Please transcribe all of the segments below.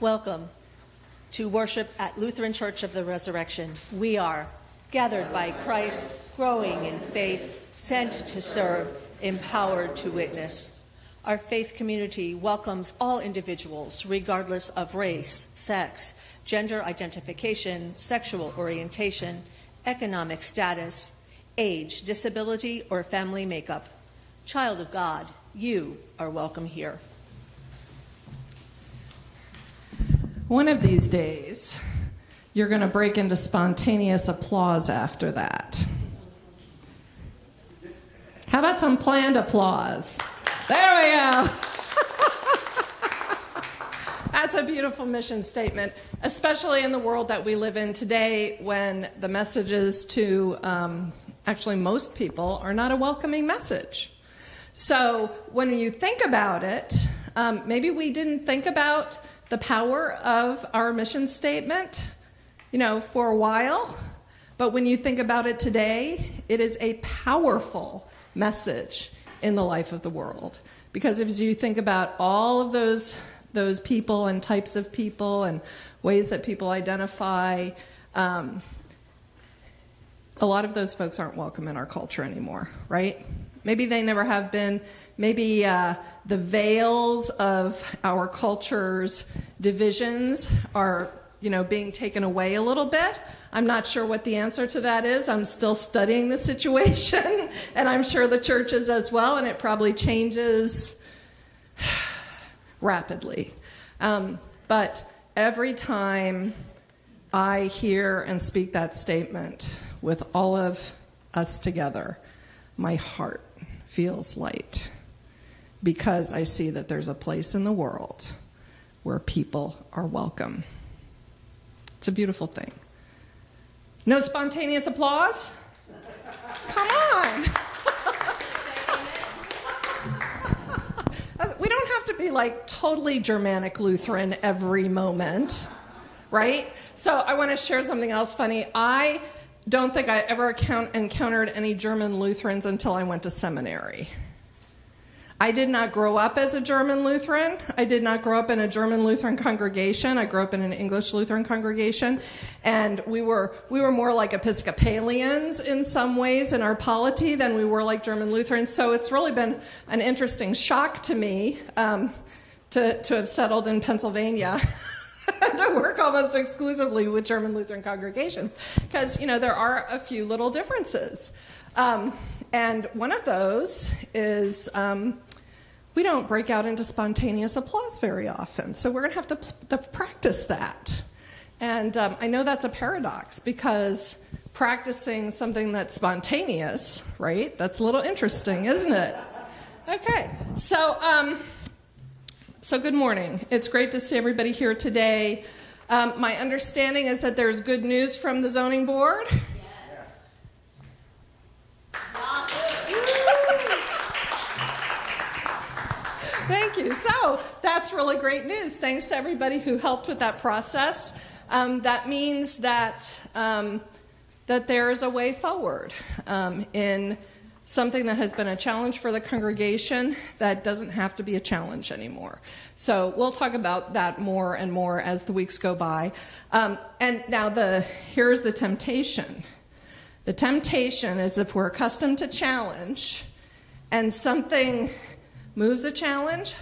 Welcome to worship at Lutheran Church of the Resurrection. We are gathered by Christ, growing in faith, sent to serve, empowered to witness. Our faith community welcomes all individuals, regardless of race, sex, gender identification, sexual orientation, economic status, age, disability, or family makeup. Child of God, you are welcome here. One of these days, you're going to break into spontaneous applause after that. How about some planned applause? There we go. That's a beautiful mission statement, especially in the world that we live in today when the messages to um, actually most people are not a welcoming message. So when you think about it, um, maybe we didn't think about the power of our mission statement, you know, for a while. But when you think about it today, it is a powerful message in the life of the world. Because as you think about all of those those people and types of people and ways that people identify, um, a lot of those folks aren't welcome in our culture anymore, right? Maybe they never have been. Maybe uh, the veils of our culture's divisions are, you know, being taken away a little bit. I'm not sure what the answer to that is. I'm still studying the situation, and I'm sure the church is as well, and it probably changes rapidly. Um, but every time I hear and speak that statement with all of us together, my heart feels light because I see that there's a place in the world where people are welcome. It's a beautiful thing. No spontaneous applause? Come on. we don't have to be like totally Germanic Lutheran every moment, right? So I want to share something else funny. I don't think I ever encountered any German Lutherans until I went to seminary. I did not grow up as a German Lutheran. I did not grow up in a German Lutheran congregation. I grew up in an English Lutheran congregation, and we were we were more like Episcopalians in some ways in our polity than we were like German Lutherans. So it's really been an interesting shock to me um, to to have settled in Pennsylvania. to work almost exclusively with German Lutheran congregations because you know there are a few little differences, um, and one of those is um, we don't break out into spontaneous applause very often. So we're going to have to, to practice that. And um, I know that's a paradox because practicing something that's spontaneous, right? That's a little interesting, isn't it? Okay, so um, so good morning. It's great to see everybody here today. Um, my understanding is that there's good news from the zoning board. Thank you. So that's really great news. Thanks to everybody who helped with that process. Um, that means that um, that there is a way forward um, in something that has been a challenge for the congregation that doesn't have to be a challenge anymore. So we'll talk about that more and more as the weeks go by. Um, and now the here's the temptation. The temptation is if we're accustomed to challenge and something moves a challenge.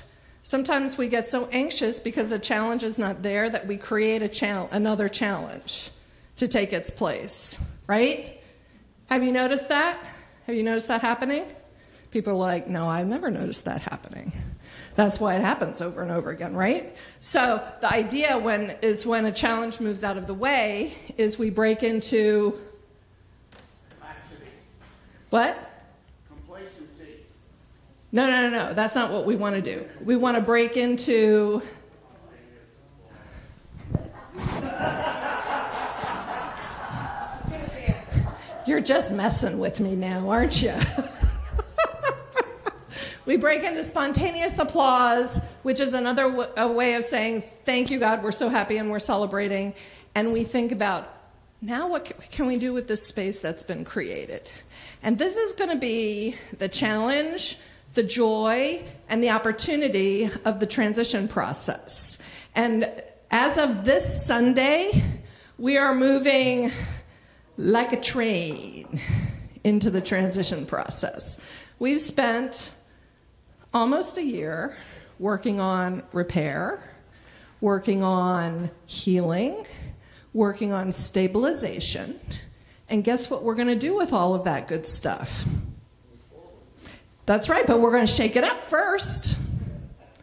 Sometimes we get so anxious because the challenge is not there that we create a chal- another challenge to take its place, right? Have you noticed that? Have you noticed that happening? People are like, no, I've never noticed that happening. That's why it happens over and over again, right? So the idea when is when a challenge moves out of the way is we break into what? No, no, no, no. That's not what we want to do. We want to break into. You're just messing with me now, aren't you? we break into spontaneous applause, which is another way of saying, Thank you, God, we're so happy and we're celebrating. And we think about, now what can we do with this space that's been created? And this is going to be the challenge the joy and the opportunity of the transition process. And as of this Sunday, we are moving like a train into the transition process. We've spent almost a year working on repair, working on healing, working on stabilization. And guess what we're going to do with all of that good stuff? That's right, but we're going to shake it up first.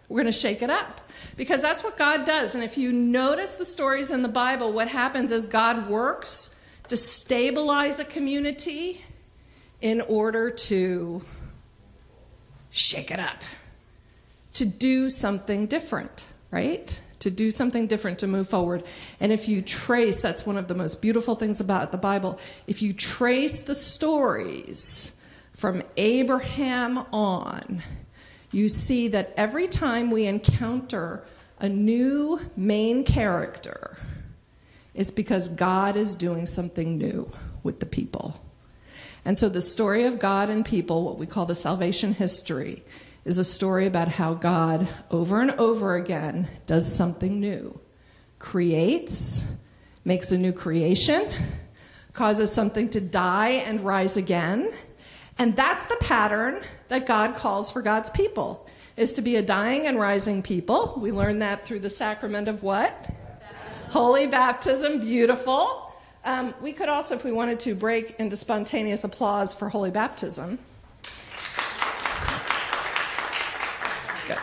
We're going to shake it up because that's what God does. And if you notice the stories in the Bible, what happens is God works to stabilize a community in order to shake it up, to do something different, right? To do something different, to move forward. And if you trace, that's one of the most beautiful things about the Bible. If you trace the stories from Abraham on, you see that every time we encounter a new main character, it's because God is doing something new with the people. And so the story of God and people, what we call the salvation history, is a story about how God, over and over again, does something new creates, makes a new creation, causes something to die and rise again. And that's the pattern that God calls for God's people is to be a dying and rising people. We learn that through the sacrament of what? Baptism. Holy baptism, beautiful. Um, we could also, if we wanted to, break into spontaneous applause for holy baptism. Good.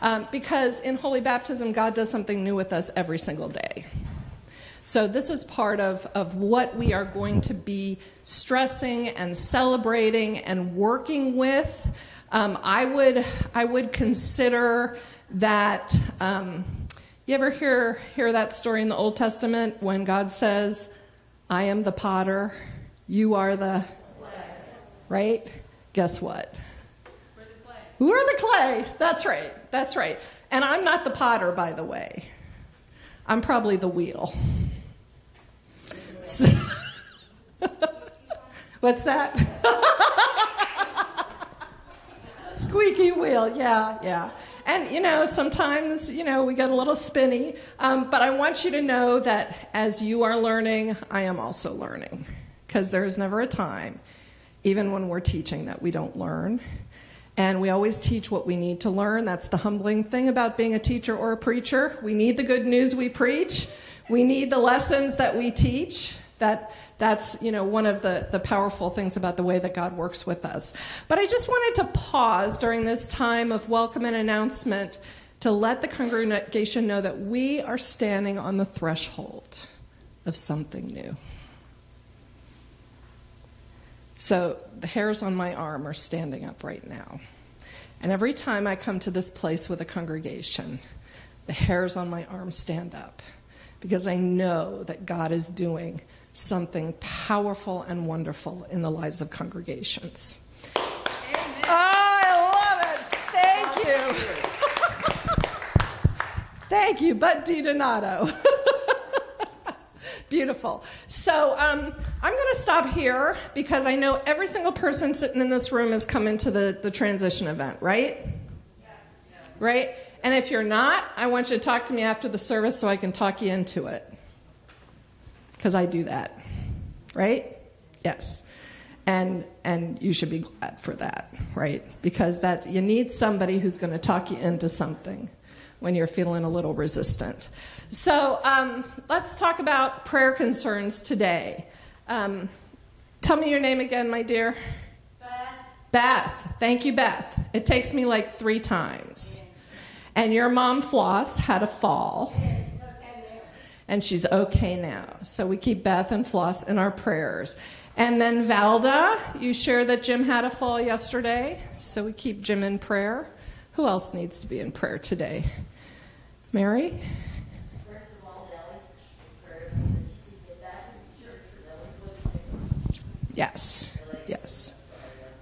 Um, because in holy baptism, God does something new with us every single day. So, this is part of, of what we are going to be stressing and celebrating and working with. Um, I, would, I would consider that. Um, you ever hear, hear that story in the Old Testament when God says, I am the potter, you are the. Clay. Right? Guess what? We're the clay. We're the clay. That's right. That's right. And I'm not the potter, by the way. I'm probably the wheel. So, what's that? Squeaky wheel, yeah, yeah. And, you know, sometimes, you know, we get a little spinny. Um, but I want you to know that as you are learning, I am also learning. Because there is never a time, even when we're teaching, that we don't learn. And we always teach what we need to learn. That's the humbling thing about being a teacher or a preacher. We need the good news we preach. We need the lessons that we teach. That that's you know one of the, the powerful things about the way that God works with us. But I just wanted to pause during this time of welcome and announcement to let the congregation know that we are standing on the threshold of something new. So the hairs on my arm are standing up right now. And every time I come to this place with a congregation, the hairs on my arm stand up because I know that God is doing something powerful and wonderful in the lives of congregations. Amen. Oh, I love it. Thank you. Thank you, Bud DiDonato. Beautiful. So um, I'm going to stop here because I know every single person sitting in this room is coming to the, the transition event, right? Yes. Yes. Right? And if you're not, I want you to talk to me after the service so I can talk you into it. Because I do that. Right? Yes. And and you should be glad for that, right? Because that you need somebody who's going to talk you into something when you're feeling a little resistant. So um, let's talk about prayer concerns today. Um, tell me your name again, my dear. Beth. Beth. Thank you, Beth. It takes me like three times. And your mom, Floss, had a fall. And she's okay now. So we keep Beth and Floss in our prayers. And then Valda, you share that Jim had a fall yesterday. So we keep Jim in prayer. Who else needs to be in prayer today? Mary? Yes, yes,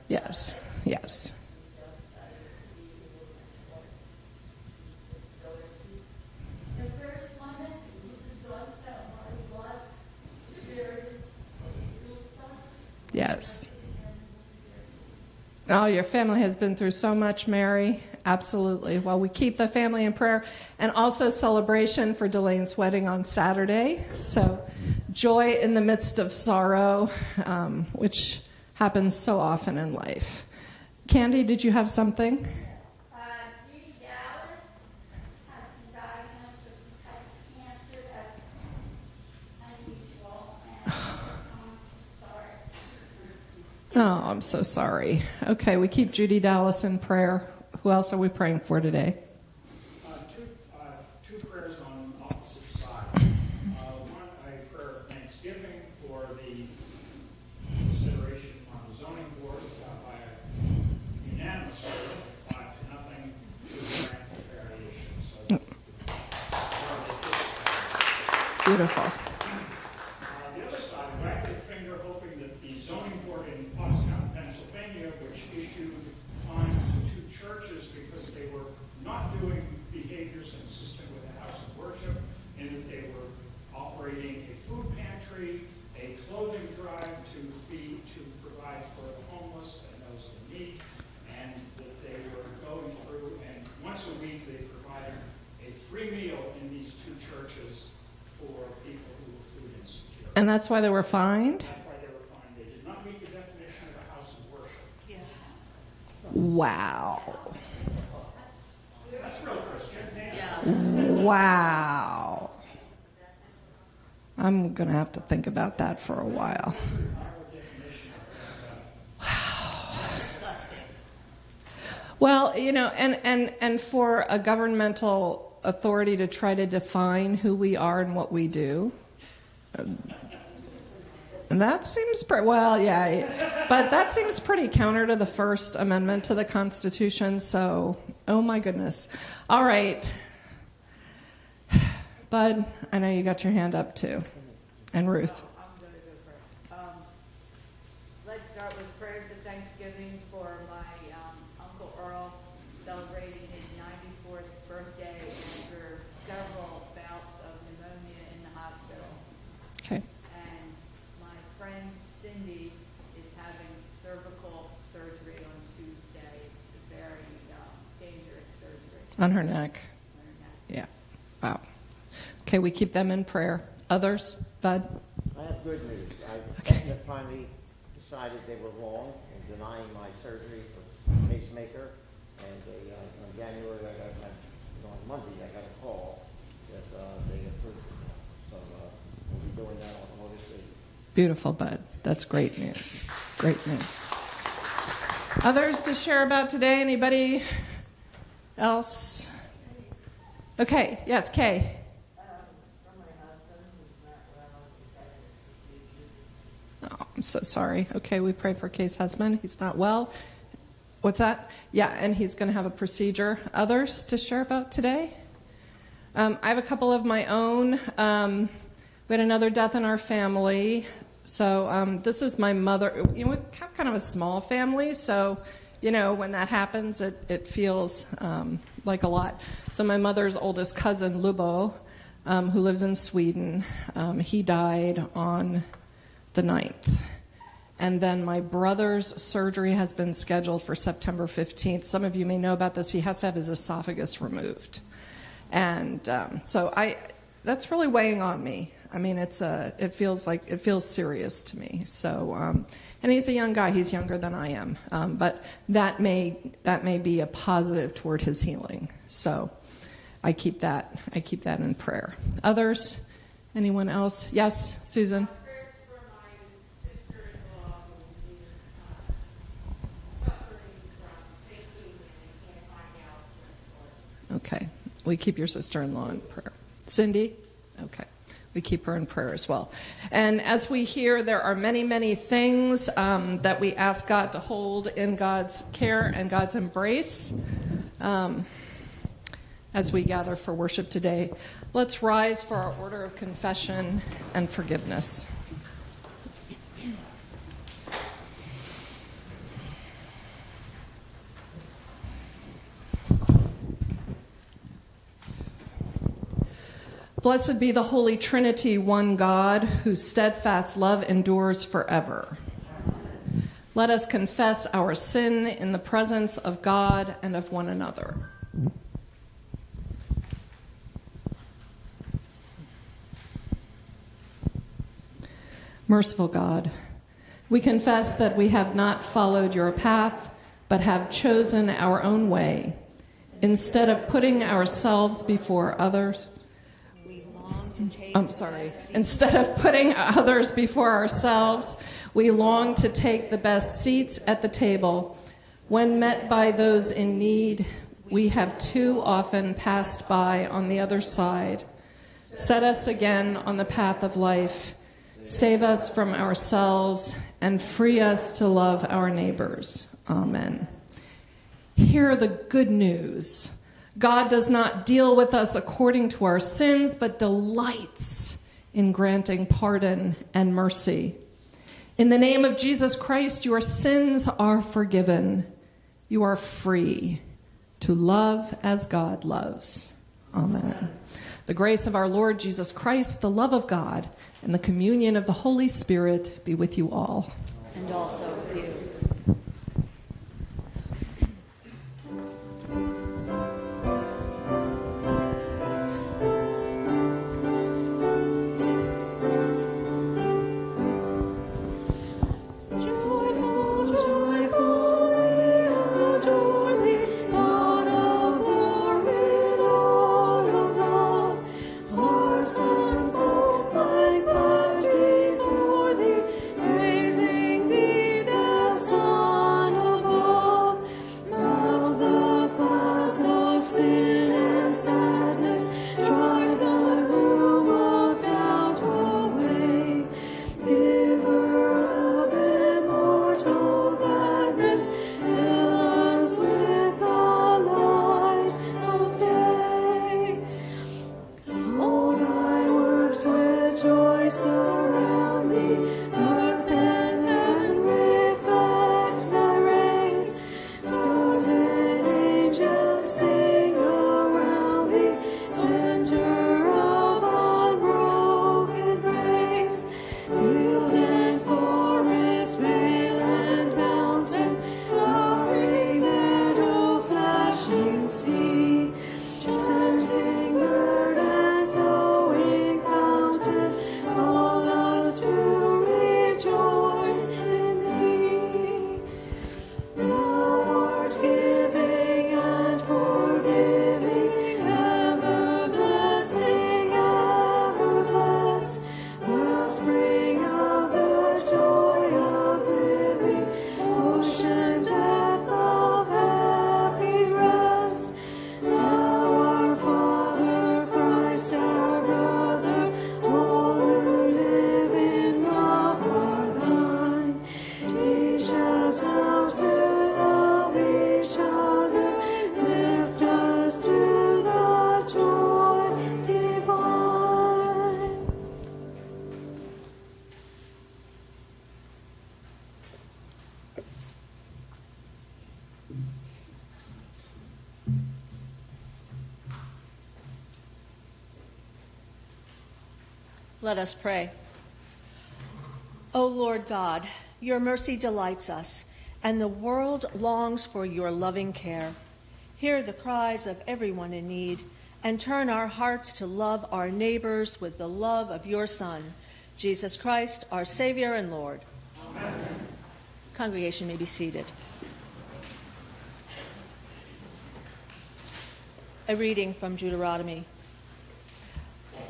yes, yes. Yes. Oh, your family has been through so much, Mary. Absolutely. Well, we keep the family in prayer and also celebration for Delaine's wedding on Saturday. So, joy in the midst of sorrow, um, which happens so often in life. Candy, did you have something? Uh, Judy Dallas has been diagnosed with type of cancer that's unusual and is going to start. Oh, I'm so sorry. Okay, we keep Judy Dallas in prayer. Who else are we praying for today? Uh, Two, uh, two prayers on opposite sides. Uh, One, a prayer of thanksgiving for the consideration on the zoning board uh, by a unanimous vote of five to nothing to grant the variation. So Beautiful. Uh, The other side, I wag the finger hoping that the zoning board in Pottstown, Pennsylvania, which issued fines to two churches because they were not doing behaviors consistent with the house of worship, and that they were operating a food pantry, a clothing drive to feed, to provide for the homeless and those in need, and that they were going through, and once a week, they provided a free meal in these two churches for people who were food insecure. And that's why they were fined? That's why they were fined. They did not meet the definition of a house of worship. Wow. That's real Christian. Yeah. Wow. I'm going to have to think about that for a while. Well, you know, and, and, and for a governmental authority to try to define who we are and what we do, and that seems pretty, well, yeah, but that seems pretty counter to the First Amendment to the Constitution, so, oh my goodness. All right. Bud, I know you got your hand up too. And Ruth. I'm gonna go first. Um, let's start with prayers of thanksgiving for my, um, Uncle Earl celebrating his ninety-fourth birthday after several bouts of pneumonia in the hospital. Okay. And my friend Cindy is having cervical surgery on Tuesday. It's a very, um, dangerous surgery. On her neck. on her neck. Yeah. Wow. Okay, we keep them in prayer. Others? Bud? I have good news. I Okay. Finally decided they were wrong in denying my surgery for pacemaker. And they, uh, on January, I got, I- on Monday, I got a call that, uh, they approved it. So, uh, we'll be doing that on August. Beautiful, Bud. That's great news. Great news. Others to share about today? Anybody else? Okay, yes, Kay. Oh, I'm so sorry. Okay, we pray for Kay's husband. He's not well. What's that? Yeah, and he's going to have a procedure. Others to share about today? Um, I have a couple of my own. Um, we had another death in our family. So um, this is my mother. You know, we have kind of a small family, so you know when that happens, it it feels um, like a lot. So my mother's oldest cousin, Lubo, um, who lives in Sweden, um, he died on the 9th. And then my brother's surgery has been scheduled for September 15th. Some of you may know about this. He has to have his esophagus removed. And um, so I, that's really weighing on me. I mean, it's a, it feels like, it feels serious to me. So, um, and he's a young guy. He's younger than I am. Um, but that may, that may be a positive toward his healing. So I keep that, I keep that in prayer. Others? Anyone else? Yes, Susan? Okay. We keep your sister in law in prayer. Cindy? Okay. We keep her in prayer as well. And as we hear, there are many, many things um, that we ask God to hold in God's care and God's embrace um, as we gather for worship today. Let's rise for our order of confession and forgiveness. Blessed be the Holy Trinity, one God, whose steadfast love endures forever. Let us confess our sin in the presence of God and of one another. Merciful God, we confess that we have not followed your path, but have chosen our own way. Instead of putting ourselves before others, We long to take I'm sorry. Instead of putting others before ourselves, we long to take the best seats at the table. When met by those in need, we have too often passed by on the other side. Set us again on the path of life. Save us from ourselves and free us to love our neighbors. Amen. Hear the good news. God does not deal with us according to our sins, but delights in granting pardon and mercy. In the name of Jesus Christ, your sins are forgiven. You are free to love as God loves. Amen. The grace of our Lord Jesus Christ, the love of God, and the communion of the Holy Spirit be with you all. and also Let us pray. O Lord God, your mercy delights us, and the world longs for your loving care. Hear the cries of everyone in need, and turn our hearts to love our neighbors with the love of your Son, Jesus Christ, our Savior and Lord. Amen. Congregation may be seated. A reading from Deuteronomy.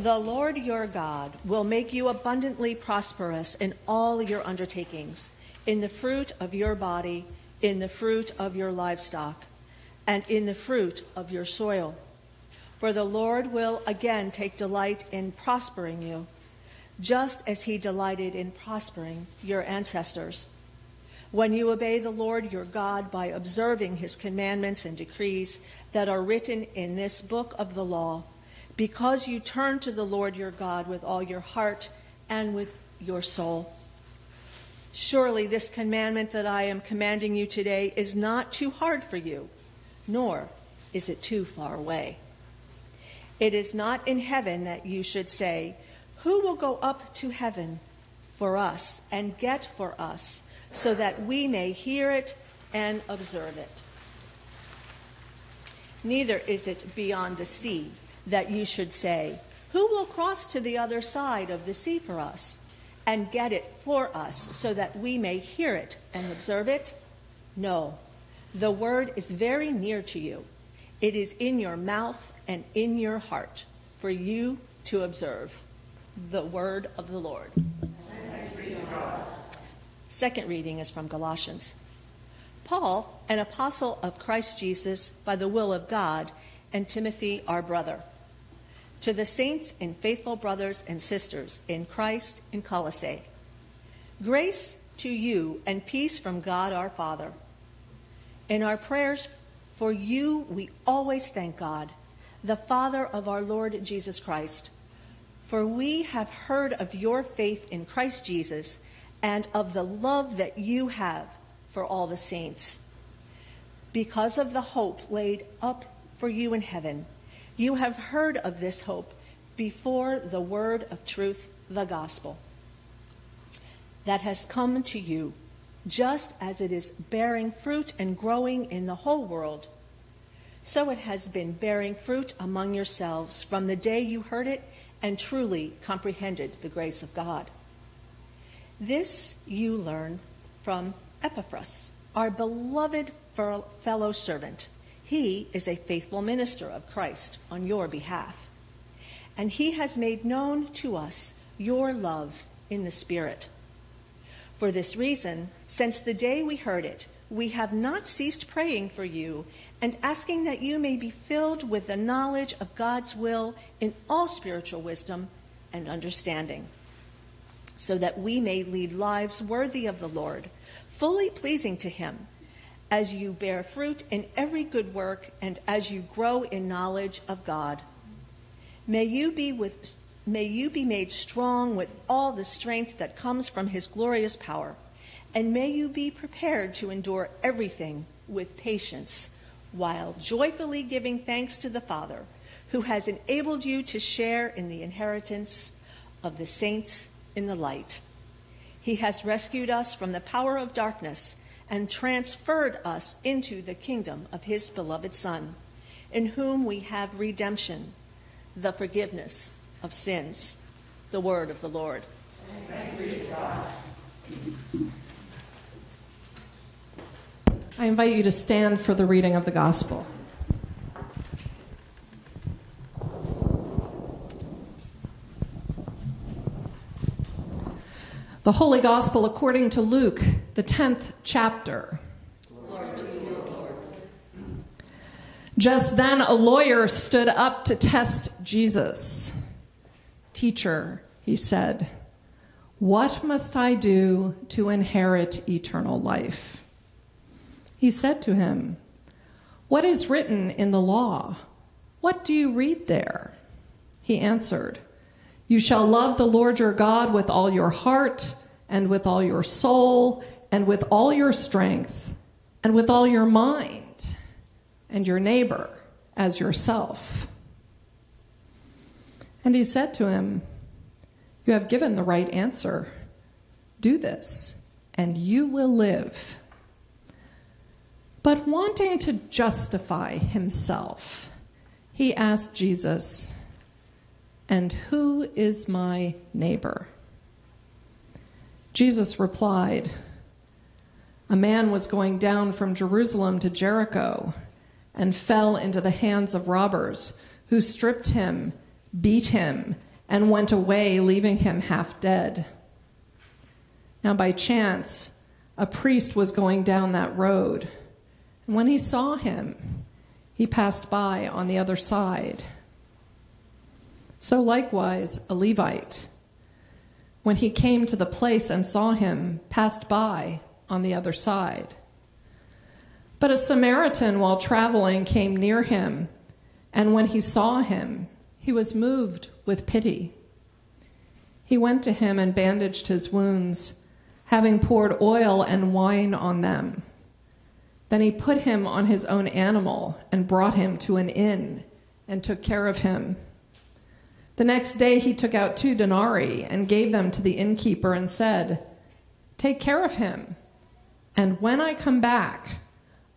The Lord your God will make you abundantly prosperous in all your undertakings, in the fruit of your body, in the fruit of your livestock, and in the fruit of your soil. For the Lord will again take delight in prospering you, just as he delighted in prospering your ancestors. When you obey the Lord your God by observing his commandments and decrees that are written in this book of the law, because you turn to the Lord your God with all your heart and with your soul. Surely this commandment that I am commanding you today is not too hard for you, nor is it too far away. It is not in heaven that you should say, Who will go up to heaven for us and get for us so that we may hear it and observe it. Neither is it beyond the sea that you should say, Who will cross to the other side of the sea for us and get it for us so that we may hear it and observe it? No, the word is very near to you. It is in your mouth and in your heart for you to observe the word of the Lord. Second reading is from Galatians. Paul, an apostle of Christ Jesus by the will of God, and Timothy, our brother. To the saints and faithful brothers and sisters in Christ in Colossae, grace to you and peace from God our Father. In our prayers for you, we always thank God, the Father of our Lord Jesus Christ. For we have heard of your faith in Christ Jesus and of the love that you have for all the saints. Because of the hope laid up for you in heaven, you have heard of this hope before the word of truth, the gospel, that has come to you, just as it is bearing fruit and growing in the whole world. So it has been bearing fruit among yourselves from the day you heard it and truly comprehended the grace of God. This you learn from Epaphras, our beloved fellow servant. He is a faithful minister of Christ on your behalf. And he has made known to us your love in the Spirit. For this reason, since the day we heard it, we have not ceased praying for you and asking that you may be filled with the knowledge of God's will in all spiritual wisdom and understanding, so that we may lead lives worthy of the Lord, fully pleasing to Him, as you bear fruit in every good work and as you grow in knowledge of God. May you be with may you be made strong with all the strength that comes from his glorious power and may you be prepared to endure everything with patience while joyfully giving thanks to the Father who has enabled you to share in the inheritance of the saints in the light. He has rescued us from the power of darkness and transferred us into the kingdom of his beloved Son, in whom we have redemption, the forgiveness of sins. The word of the Lord. I invite you to stand for the reading of the gospel. The Holy Gospel according to Luke, the 10th chapter. Just then, a lawyer stood up to test Jesus. Teacher, he said, what must I do to inherit eternal life? He said to him, What is written in the law? What do you read there? He answered, You shall love the Lord your God with all your heart, and with all your soul, and with all your strength, and with all your mind, and your neighbor as yourself. And he said to him, You have given the right answer. Do this, and you will live. But wanting to justify himself, he asked Jesus, And who is my neighbor? Jesus replied, A man was going down from Jerusalem to Jericho and fell into the hands of robbers who stripped him, beat him, and went away, leaving him half dead. Now, by chance, a priest was going down that road and when he saw him, he passed by on the other side. So likewise, a Levite, when he came to the place and saw him, passed by on the other side. But a Samaritan, while traveling, came near him, and when he saw him, he was moved with pity. He went to him and bandaged his wounds, having poured oil and wine on them. Then he put him on his own animal and brought him to an inn and took care of him. The next day he took out two denarii and gave them to the innkeeper and said, Take care of him, And when I come back,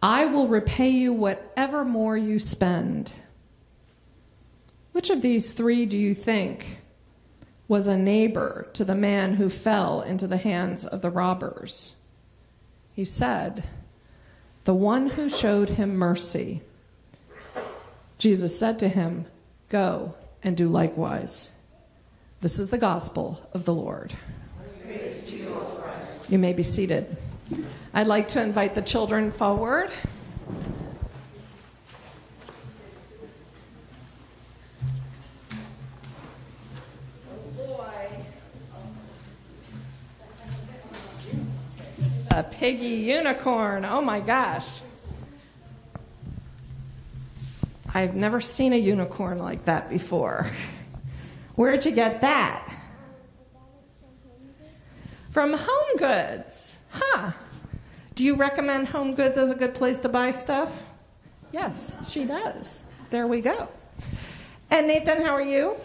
I will repay you whatever more you spend. Which of these three do you think was a neighbor to the man who fell into the hands of the robbers? He said, The one who showed him mercy. Jesus said to him, Go and do likewise. This is the gospel of the Lord. You may be seated. I'd like to invite the children forward. A piggy unicorn. Oh my gosh. I've never seen a unicorn like that before. Where'd you get that? From Home Goods. Huh. Do you recommend Home Goods as a good place to buy stuff? Yes, she does. There we go. And Nathan, how are you?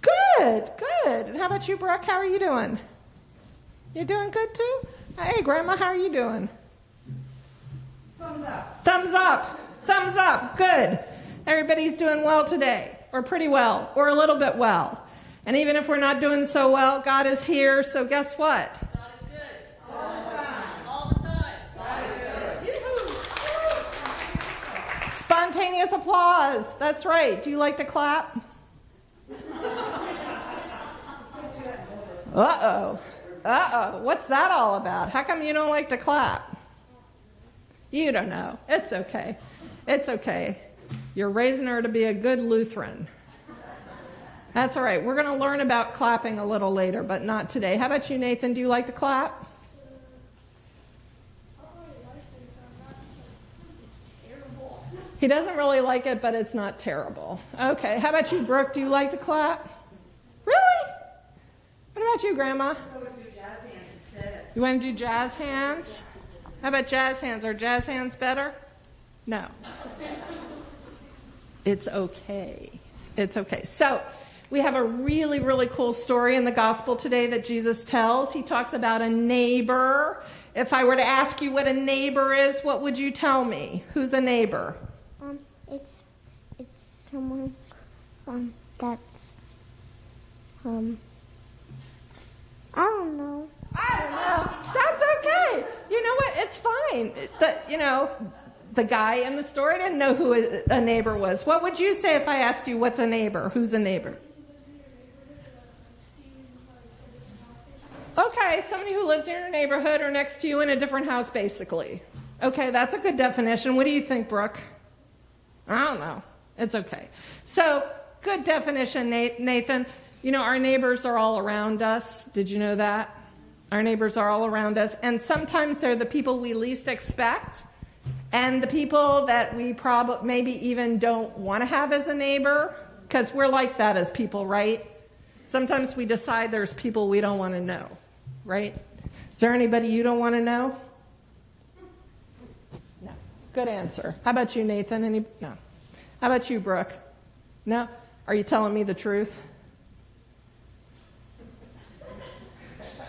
Good, good. And how about you, Brooke? How are you doing? You're doing good too? Hey, Grandma, how are you doing? Thumbs up. Thumbs up. Thumbs up. Good. Everybody's doing well today, or pretty well, or a little bit well. And even if we're not doing so well, God is here, so guess what? God is good. All the time. All the time. God is good. Spontaneous applause. That's right. Do you like to clap? Uh oh. Uh oh. What's that all about? How come you don't like to clap? You don't know. It's okay. It's okay. You're raising her to be a good Lutheran. That's all right. We're going to learn about clapping a little later, but not today. How about you, Nathan? Do you like to clap? He doesn't really like it, but it's not terrible. Okay. How about you, Brooke? Do you like to clap? Really? What about you, Grandma? You want to do jazz hands? How about jazz hands? Are jazz hands better? No. It's okay. It's okay. So, we have a really, really cool story in the gospel today that Jesus tells. He talks about a neighbor. If I were to ask you what a neighbor is, what would you tell me? Who's a neighbor? Um, it's it's someone um that's um I don't know. I don't know. That's okay. You know what? It's fine. The, you know, the guy in the story didn't know who a, a neighbor was. What would you say if I asked you what's a neighbor? Who's a neighbor? Okay, somebody who lives in your neighborhood or next to you in a different house, basically. Okay, that's a good definition. What do you think, Brooke? I don't know. It's okay. So, good definition, Nathan. You know, our neighbors are all around us. Did you know that? Our neighbors are all around us. And sometimes they're the people we least expect and the people that we probably maybe even don't want to have as a neighbor, because we're like that as people, right? Sometimes we decide there's people we don't want to know, right? Is there anybody you don't want to know? No. Good answer. How about you, Nathan? Any? No. How about you, Brooke? No. Are you telling me the truth?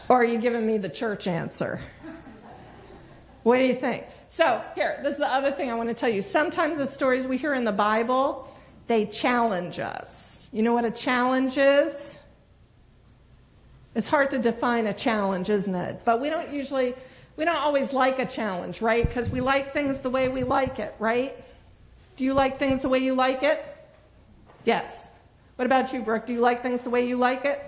Or are you giving me the church answer? What do you think? So, here, this is the other thing I want to tell you. Sometimes the stories we hear in the Bible, they challenge us. You know what a challenge is? It's hard to define a challenge, isn't it? But we don't usually, we don't always like a challenge, right? Because we like things the way we like it, right? Do you like things the way you like it? Yes. What about you, Brooke? Do you like things the way you like it?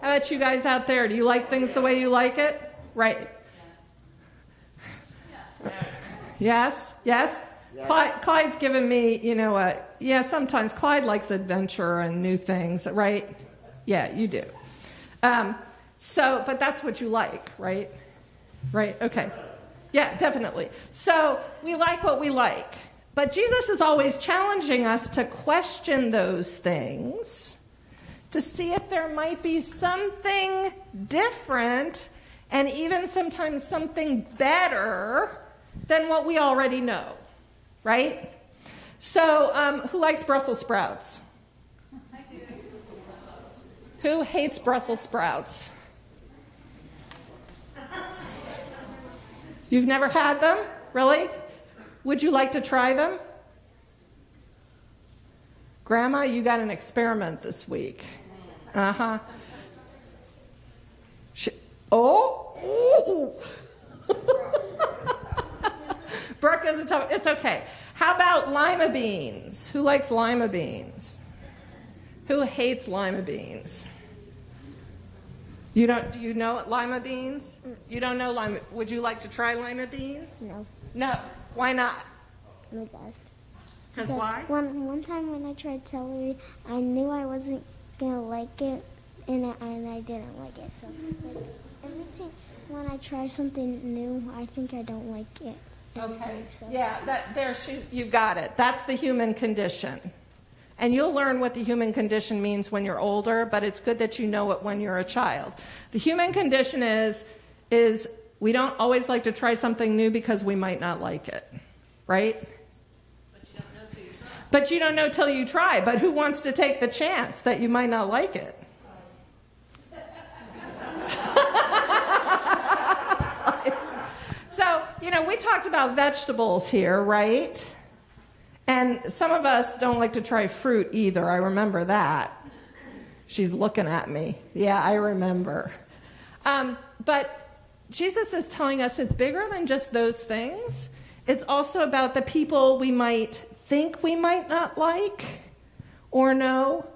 How about you guys out there? Do you like things the way you like it? Right. Yes? Yes? Clyde, Clyde's given me, you know, yeah, sometimes Clyde likes adventure and new things, right? Yeah, you do. Um, so, but that's what you like, right? Right? Okay. Yeah, definitely. So we like what we like. But Jesus is always challenging us to question those things to see if there might be something different and even sometimes something better than what we already know, right? So, um, who likes Brussels sprouts? I do. Who hates Brussels sprouts? You've never had them? Really? Would you like to try them? Grandma, you got an experiment this week. Uh huh. oh! Is a tough. It's okay. How about lima beans? Who likes lima beans? Who hates lima beans? You don't? Do you know lima beans? You don't know lima. Would you like to try lima beans? No, No. Why not? no. Because why? One one time when I tried celery, I knew I wasn't gonna like it, and I, and I didn't like it. So like, every time when I try something new, I think I don't like it. Okay. Yeah, that there she you got it. That's the human condition. And you'll learn what the human condition means when you're older, but it's good that you know it when you're a child. The human condition is is we don't always like to try something new because we might not like it. Right? But you don't know till you try. But who wants to take the chance that you might not like it? So, you know, we talked about vegetables here, right? And some of us don't like to try fruit either. I remember that. She's looking at me. Yeah, I remember. Um, but Jesus is telling us it's bigger than just those things. It's also about the people we might think we might not like or know.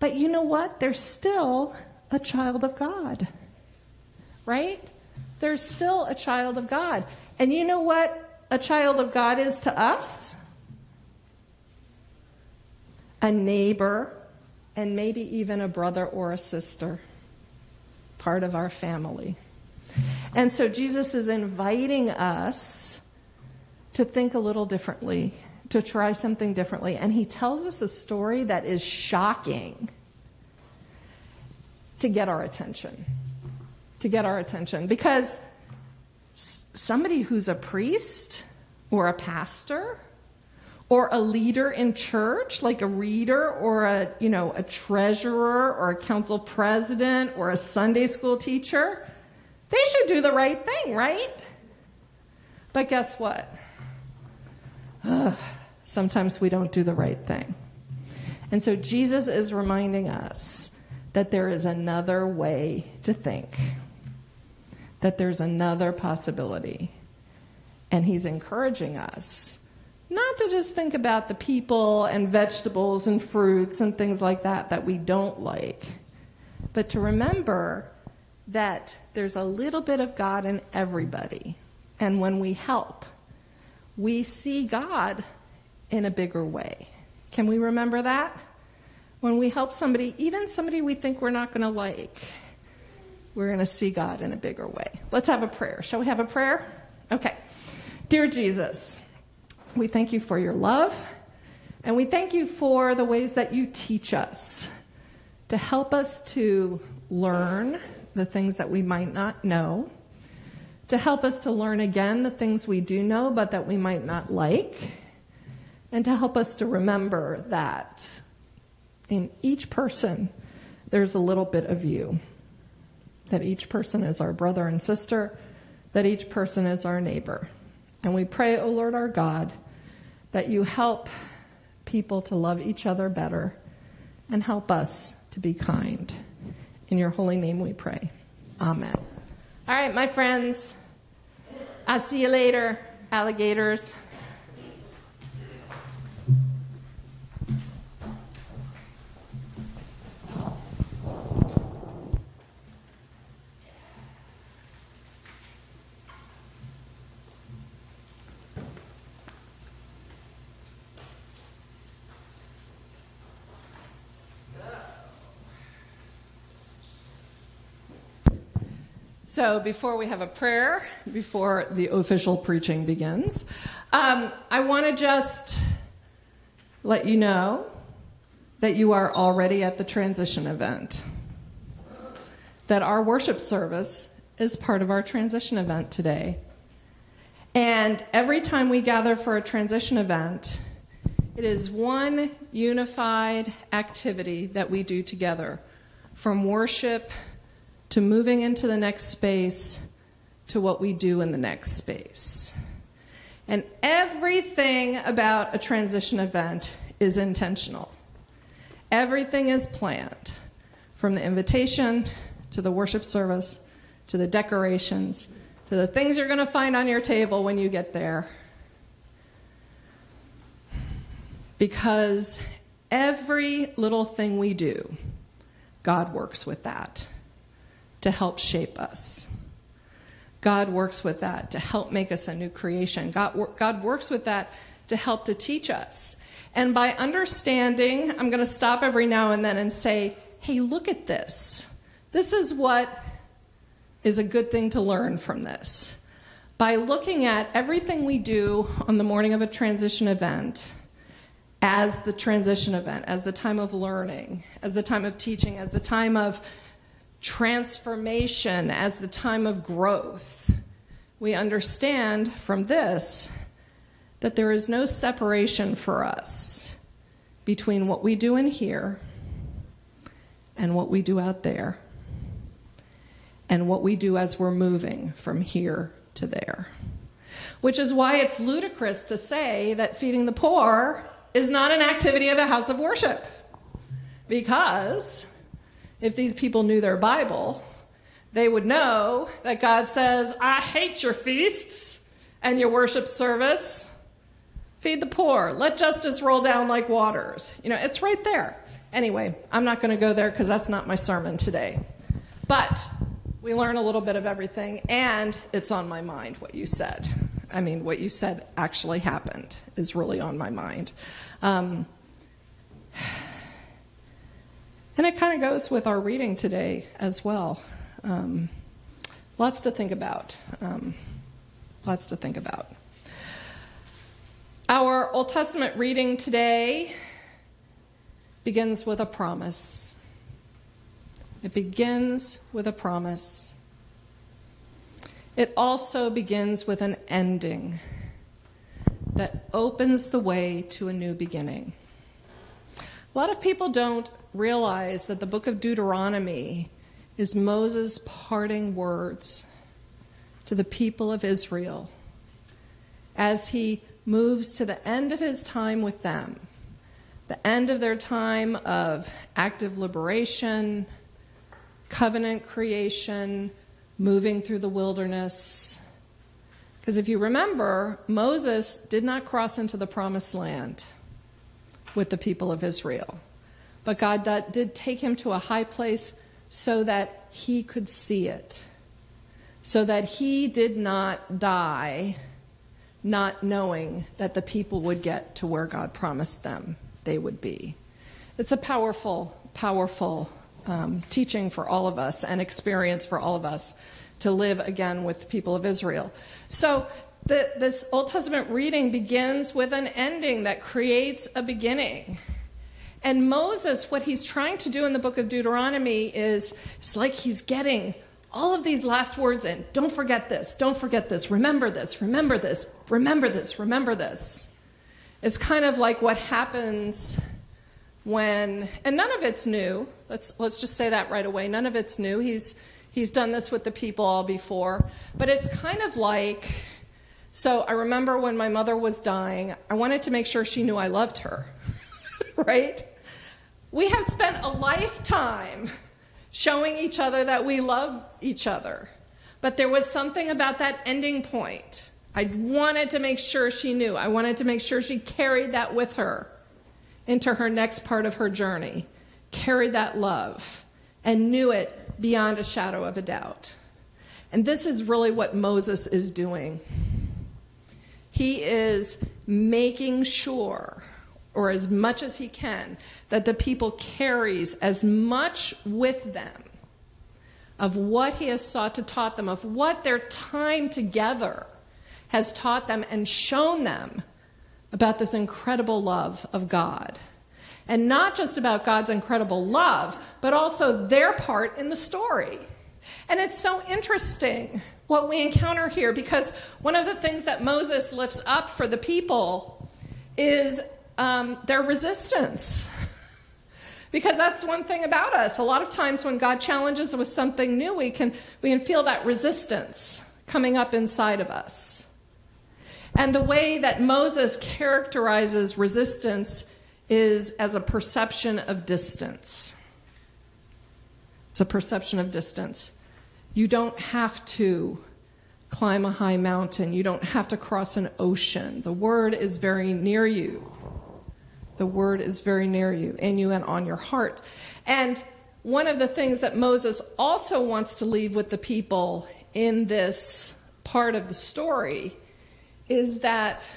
But you know what? They're still a child of God, right? They're still a child of God. And you know what a child of God is to us? A neighbor, and maybe even a brother or a sister, part of our family. And so Jesus is inviting us to think a little differently, to try something differently. And he tells us a story that is shocking to get our attention. To get our attention. Because somebody who's a priest or a pastor or a leader in church like a reader or a you know a treasurer or a council president or a sunday school teacher they should do the right thing right? But guess what? Ugh, sometimes we don't do the right thing. And so jesus is reminding us that there is another way to think that there's another possibility and he's encouraging us not to just think about the people and vegetables and fruits and things like that that we don't like, but to remember that there's a little bit of God in everybody. And when we help, we see God in a bigger way. Can we remember that? When we help somebody, even somebody we think we're not going to like, we're going to see God in a bigger way. Let's have a prayer. Shall we have a prayer? Okay. Dear Jesus, we thank you for your love, and we thank you for the ways that you teach us to help us to learn the things that we might not know, to help us to learn again the things we do know but that we might not like, and to help us to remember that in each person there's a little bit of you, that each person is our brother and sister, that each person is our neighbor. And we pray, O Lord our God, that you help people to love each other better and help us to be kind. In your holy name we pray. Amen. All right, my friends, I'll see you later, alligators. So, before we have a prayer, before the official preaching begins, um, I want to just let you know that you are already at the transition event. That our worship service is part of our transition event today. And every time we gather for a transition event, it is one unified activity that we do together from worship to moving into the next space to what we do in the next space. And everything about a transition event is intentional. Everything is planned, from the invitation to the worship service to the decorations to the things you're going to find on your table when you get there. Because every little thing we do, God works with that to help shape us. God works with that to help make us a new creation. God, God works with that to help to teach us. And by understanding, I'm going to stop every now and then and say, hey, look at this. This is what is a good thing to learn from this. By looking at everything we do on the morning of a transition event as the transition event, as the time of learning, as the time of teaching, as the time of transformation as the time of growth, we understand from this that there is no separation for us between what we do in here and what we do out there, and what we do as we're moving from here to there. Which is why it's ludicrous to say that feeding the poor is not an activity of a house of worship. Because if these people knew their Bible, they would know that God says, I hate your feasts and your worship service. Feed the poor. Let justice roll down like waters. You know, it's right there. Anyway, I'm not going to go there because that's not my sermon today. But we learn a little bit of everything, and it's on my mind what you said. I mean, what you said actually happened is really on my mind. Um, and it kind of goes with our reading today as well. Um, lots to think about. Um, lots to think about. Our Old Testament reading today begins with a promise. It begins with a promise. It also begins with an ending that opens the way to a new beginning. A lot of people don't realize that the book of Deuteronomy is Moses' parting words to the people of Israel as he moves to the end of his time with them, the end of their time of active liberation, covenant creation, moving through the wilderness. Because if you remember, Moses did not cross into the promised land with the people of Israel. But God did take him to a high place so that he could see it, so that he did not die not knowing that the people would get to where God promised them they would be. It's a powerful, powerful um, teaching for all of us and experience for all of us to live again with the people of Israel. So, the, this Old Testament reading begins with an ending that creates a beginning. And Moses, what he's trying to do in the book of Deuteronomy is it's like he's getting all of these last words in. Don't forget this, don't forget this, remember this, remember this, remember this, remember this. It's kind of like what happens when, and none of it's new. Let's, let's just say that right away. None of it's new. He's, he's done this with the people all before. But it's kind of like, so I remember when my mother was dying, I wanted to make sure she knew I loved her, right? We have spent a lifetime showing each other that we love each other. But there was something about that ending point. I wanted to make sure she knew. I wanted to make sure she carried that with her into her next part of her journey, carried that love, and knew it beyond a shadow of a doubt. And this is really what Moses is doing. He is making sure or as much as he can, that the people carries as much with them of what he has sought to taught them, of what their time together has taught them and shown them about this incredible love of God. And not just about God's incredible love, but also their part in the story. And it's so interesting what we encounter here because one of the things that Moses lifts up for the people is um, their resistance. because that's one thing about us. A lot of times when God challenges us with something new, we can, we can feel that resistance coming up inside of us. And the way that Moses characterizes resistance is as a perception of distance. It's a perception of distance. You don't have to climb a high mountain, you don't have to cross an ocean. The word is very near you. The word is very near you, in you and on your heart. And one of the things that Moses also wants to leave with the people in this part of the story is that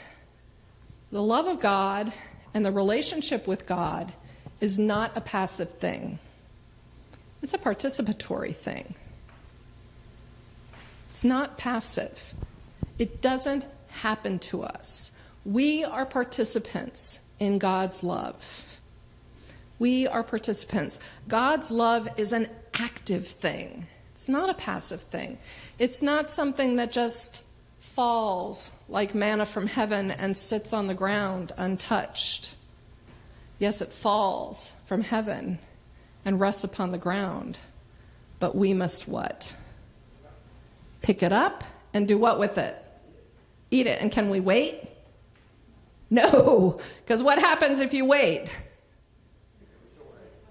the love of God and the relationship with God is not a passive thing, it's a participatory thing. It's not passive, it doesn't happen to us. We are participants in God's love. We are participants. God's love is an active thing. It's not a passive thing. It's not something that just falls like manna from heaven and sits on the ground untouched. Yes, it falls from heaven and rests upon the ground. But we must what? Pick it up and do what with it? Eat it. And can we wait? No, because what happens if you wait?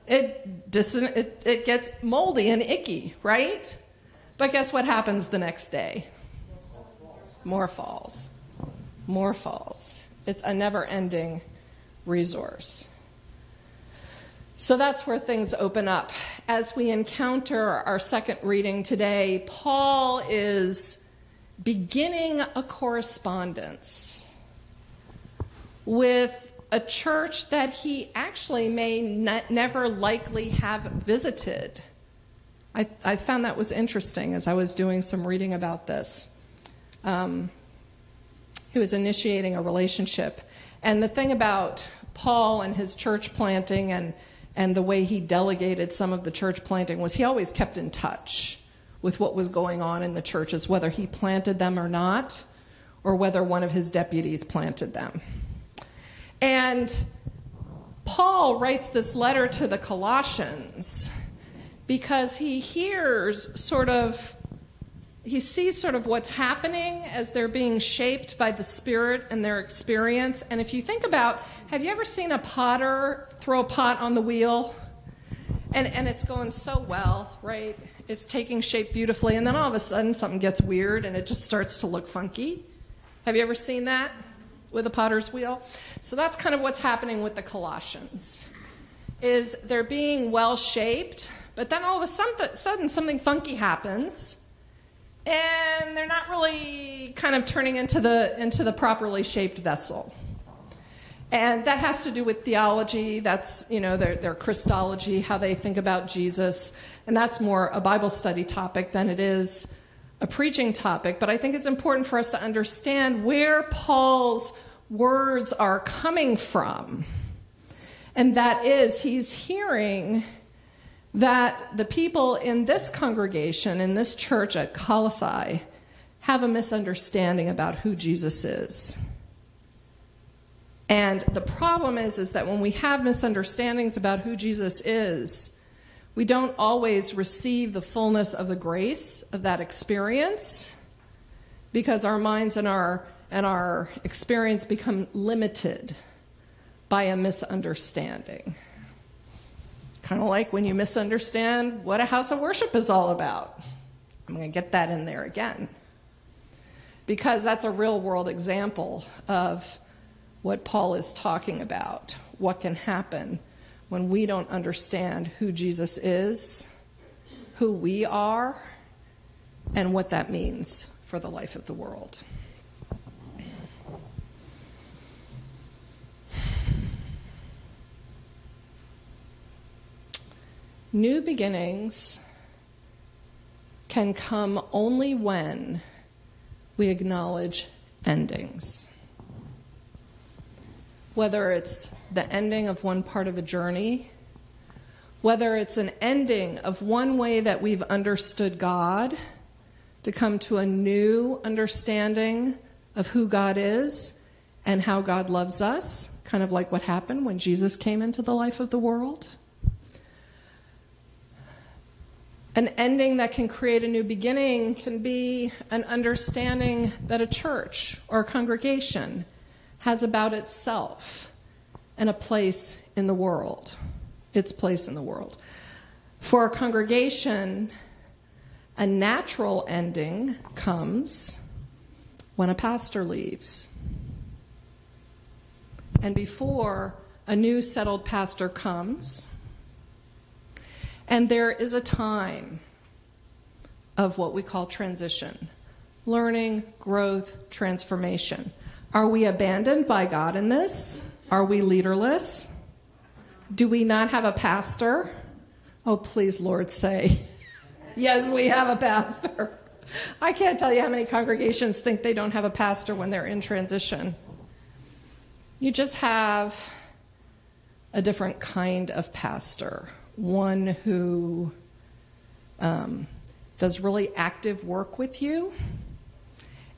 It, it, it gets moldy and icky, right? But guess what happens the next day? More falls. More falls. It's a never ending resource. So that's where things open up. As we encounter our second reading today, Paul is beginning a correspondence with a church that he actually may ne- never likely have visited. I, I, found that was interesting as I was doing some reading about this. Um, he was initiating a relationship. And the thing about Paul and his church planting and, and the way he delegated some of the church planting was he always kept in touch with what was going on in the churches, whether he planted them or not, or whether one of his deputies planted them. And Paul writes this letter to the Colossians because he hears sort of, he sees sort of what's happening as they're being shaped by the Spirit and their experience. And if you think about, have you ever seen a potter throw a pot on the wheel? And, and it's going so well, right? It's taking shape beautifully, and then all of a sudden something gets weird and it just starts to look funky. Have you ever seen that? with a potter's wheel. So that's kind of what's happening with the Colossians. Is they're being well shaped, but then all of a sudden something funky happens and they're not really kind of turning into the into the properly shaped vessel. And that has to do with theology. That's, you know, their, their Christology, how they think about Jesus. And that's more a Bible study topic than it is a preaching topic, but I think it's important for us to understand where Paul's words are coming from. And that is, he's hearing that the people in this congregation, in this church at Colossae, have a misunderstanding about who Jesus is. And the problem is, is that when we have misunderstandings about who Jesus is, we don't always receive the fullness of the grace of that experience because our minds and our and our experience become limited by a misunderstanding. Kind of like when you misunderstand what a house of worship is all about. I'm going to get that in there again. Because that's a real world example of what Paul is talking about, what can happen when we don't understand who Jesus is, who we are, and what that means for the life of the world. New beginnings can come only when we acknowledge endings whether it's the ending of one part of a journey, whether it's an ending of one way that we've understood God to come to a new understanding of who God is and how God loves us, kind of like what happened when Jesus came into the life of the world. An ending that can create a new beginning can be an understanding that a church or a congregation has about itself and a place in the world, its place in the world. For a congregation, a natural ending comes when a pastor leaves. And before a new settled pastor comes, and there is a time of what we call transition learning, growth, transformation. Are we abandoned by God in this? Are we leaderless? Do we not have a pastor? Oh, please, Lord, say, yes, we have a pastor. I can't tell you how many congregations think they don't have a pastor when they're in transition. You just have a different kind of pastor, one who um, does really active work with you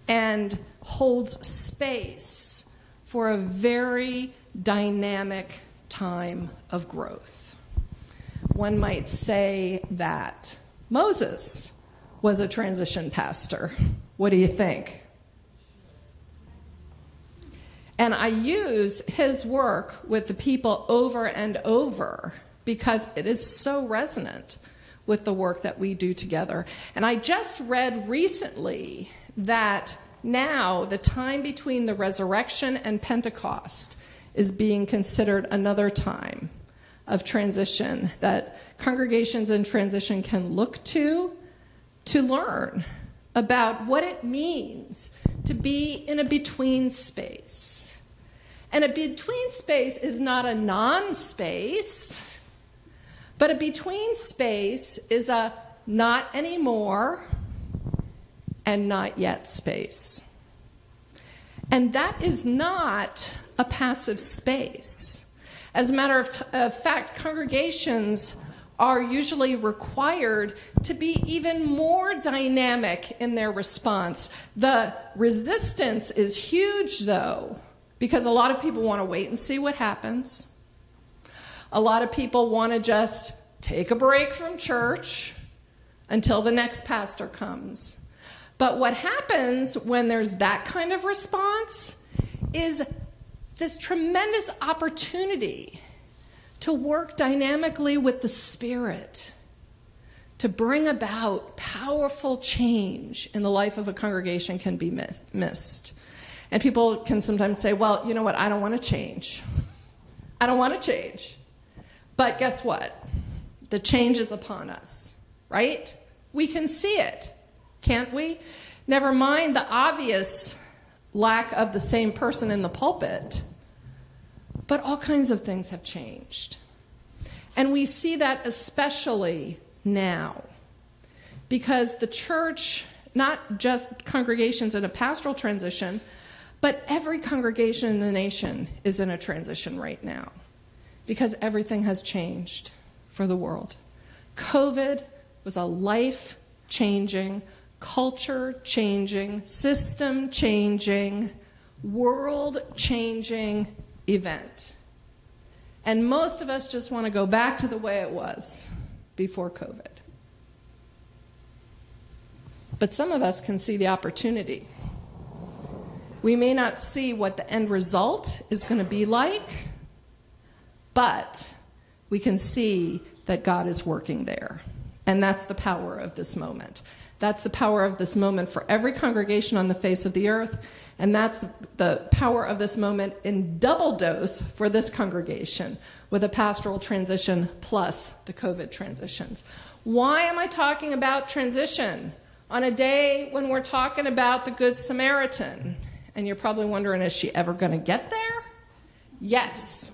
and holds space for a very dynamic time of growth. One might say that Moses was a transition pastor. What do you think? And I use his work with the people over and over because it is so resonant with the work that we do together. And I just read recently that now the time between the resurrection and Pentecost is being considered another time of transition that congregations in transition can look to to learn about what it means to be in a between space. And a between space is not a non space, but a between space is a not anymore and not yet space. And that is not a passive space. As a matter of, of fact, congregations are usually required to be even more dynamic in their response. The resistance is huge, though, because a lot of people want to wait and see what happens. A lot of people want to just take a break from church until the next pastor comes. But what happens when there's that kind of response is this tremendous opportunity to work dynamically with the Spirit to bring about powerful change in the life of a congregation can be missed. And people can sometimes say, well, you know what, I don't want to change. I don't want to change. But guess what? The change is upon us, right? We can see it can't we? Never mind the obvious lack of the same person in the pulpit. But all kinds of things have changed. And we see that especially now. Because the church, not just congregations in a pastoral transition, but every congregation in the nation is in a transition right now. Because everything has changed for the world. COVID was a life changing, culture changing, system changing, world changing event. And most of us just want to go back to the way it was before COVID. But some of us can see the opportunity. We may not see what the end result is going to be like, but we can see that God is working there. And that's the power of this moment. That's the power of this moment for every congregation on the face of the earth. And that's the power of this moment in double dose for this congregation with a pastoral transition plus the COVID transitions. Why am I talking about transition on a day when we're talking about the Good Samaritan? And you're probably wondering, is she ever going to get there? Yes.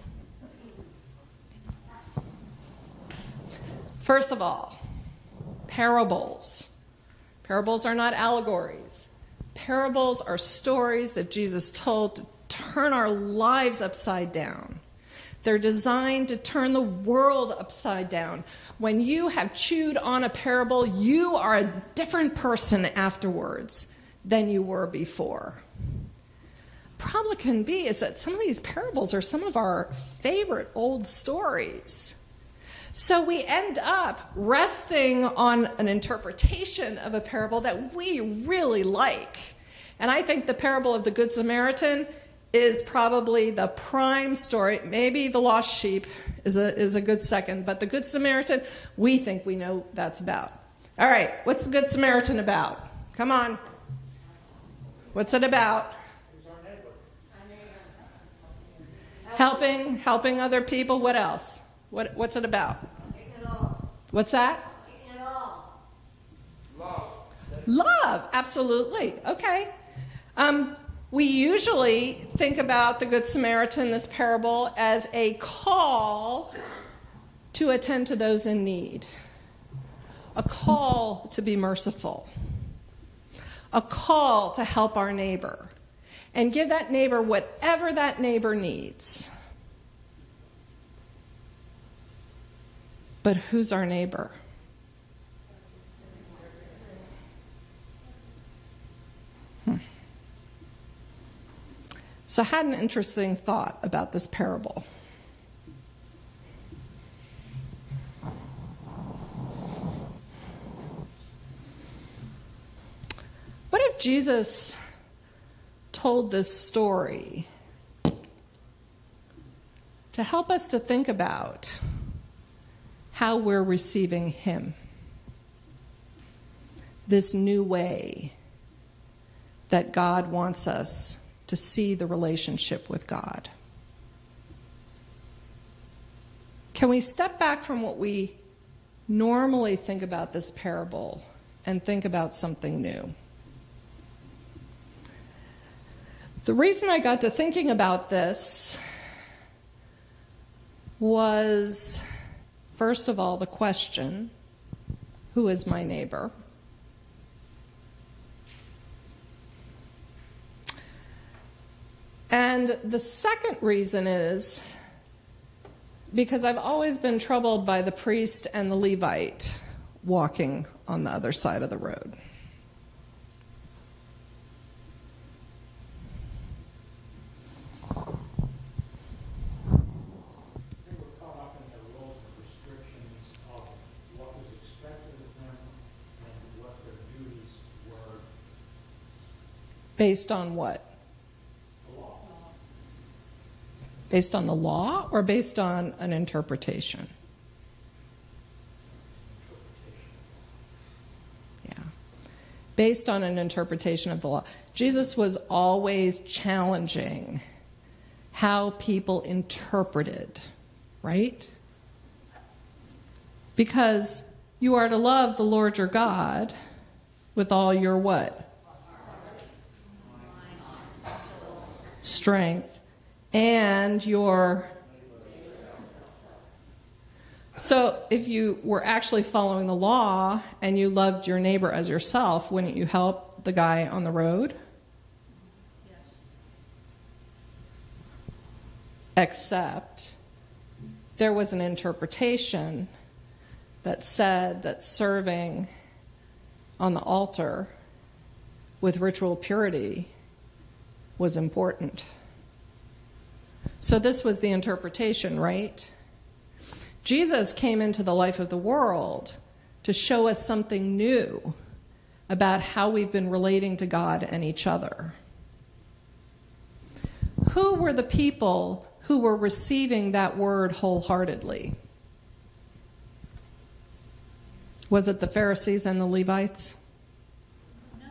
First of all, parables Parables are not allegories. Parables are stories that Jesus told to turn our lives upside down. They're designed to turn the world upside down. When you have chewed on a parable, you are a different person afterwards than you were before. Problem can be is that some of these parables are some of our favorite old stories. So we end up resting on an interpretation of a parable that we really like. And I think the parable of the Good Samaritan is probably the prime story. Maybe the lost sheep is a, is a good second, but the Good Samaritan, we think we know that's about. All right, what's the Good Samaritan about? Come on. What's it about? Helping, helping other people. What else? What, what's it about? What's that? Love. Love, absolutely. Okay. Um, we usually think about the Good Samaritan, this parable, as a call to attend to those in need, a call to be merciful, a call to help our neighbor, and give that neighbor whatever that neighbor needs. But who's our neighbor? Hmm. So I had an interesting thought about this parable. What if Jesus told this story to help us to think about how we're receiving Him? This new way that God wants us to see the relationship with God. Can we step back from what we normally think about this parable and think about something new? The reason I got to thinking about this was, first of all, the question who is my neighbor? And the second reason is because I've always been troubled by the priest and the Levite walking on the other side of the road. They were caught up in their rules and restrictions of what was expected of them and what their duties were, Based on what? Based on the law or based on an interpretation? Yeah. Based on an interpretation of the law. Jesus was always challenging how people interpreted, right? Because you are to love the Lord your God with all your what? Strength and your so if you were actually following the law and you loved your neighbor as yourself wouldn't you help the guy on the road Yes. except there was an interpretation that said that serving on the altar with ritual purity was important. So, this was the interpretation, right? Jesus came into the life of the world to show us something new about how we've been relating to God and each other. Who were the people who were receiving that word wholeheartedly? Was it the Pharisees and the Levites? No.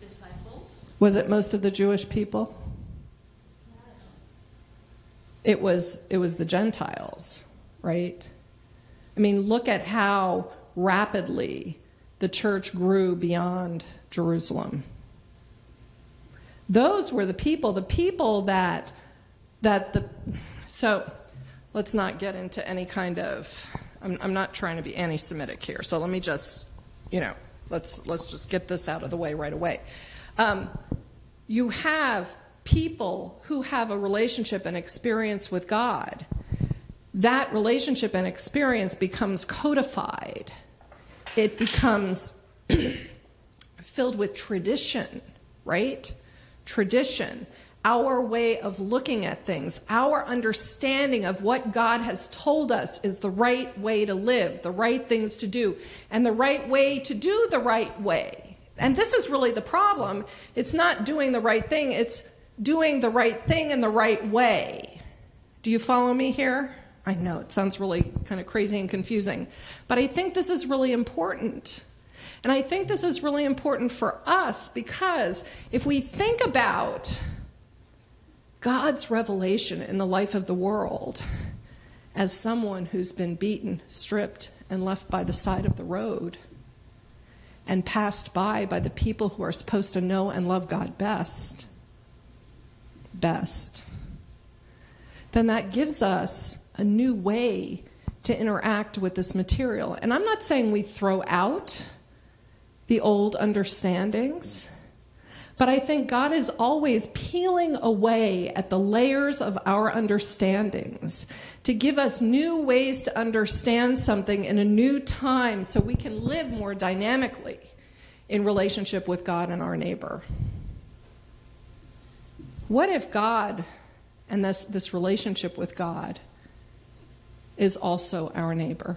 Disciples? Was it most of the Jewish people? It was it was the Gentiles, right? I mean, look at how rapidly the church grew beyond Jerusalem. Those were the people, the people that that the so let's not get into any kind of I'm, I'm not trying to be anti-Semitic here. So let me just, you know, let's let's just get this out of the way right away. Um, you have people who have a relationship and experience with God. That relationship and experience becomes codified. It becomes filled with tradition, right? Tradition. our way of looking at things, our understanding of what God has told us is the right way to live, the right things to do, and the right way to do the right way. And this is really the problem. It's not doing the right thing, it's doing the right thing in the right way. Do you follow me here? I know it sounds really kind of crazy and confusing, but I think this is really important. And I think this is really important for us because if we think about God's revelation in the life of the world as someone who's been beaten, stripped, and left by the side of the road and passed by by the people who are supposed to know and love God best. Best. Then that gives us a new way to interact with this material. And I'm not saying we throw out the old understandings. But I think God is always peeling away at the layers of our understandings to give us new ways to understand something in a new time so we can live more dynamically in relationship with God and our neighbor. What if God and this, this relationship with God is also our neighbor?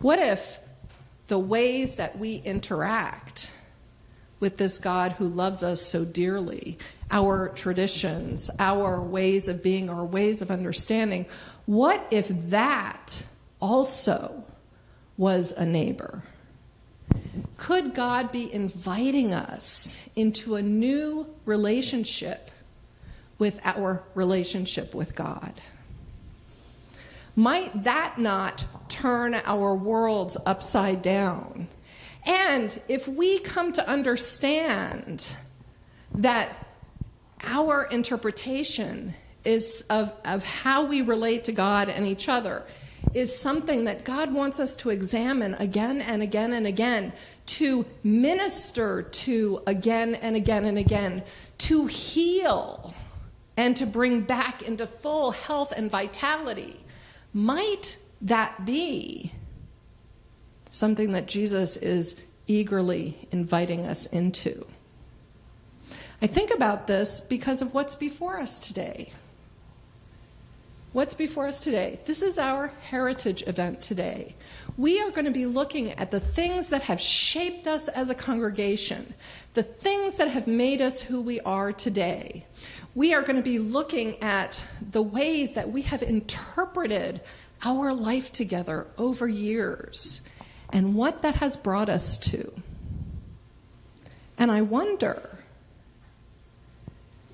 What if the ways that we interact with this God who loves us so dearly, our traditions, our ways of being, our ways of understanding. What if that also was a neighbor? Could God be inviting us into a new relationship with our relationship with God? Might that not turn our worlds upside down and if we come to understand that our interpretation is of, of how we relate to God and each other is something that God wants us to examine again and again and again, to minister to again and again and again, to heal and to bring back into full health and vitality. Might that be something that Jesus is eagerly inviting us into. I think about this because of what's before us today. What's before us today? This is our heritage event today. We are going to be looking at the things that have shaped us as a congregation, the things that have made us who we are today. We are going to be looking at the ways that we have interpreted our life together over years and what that has brought us to. And I wonder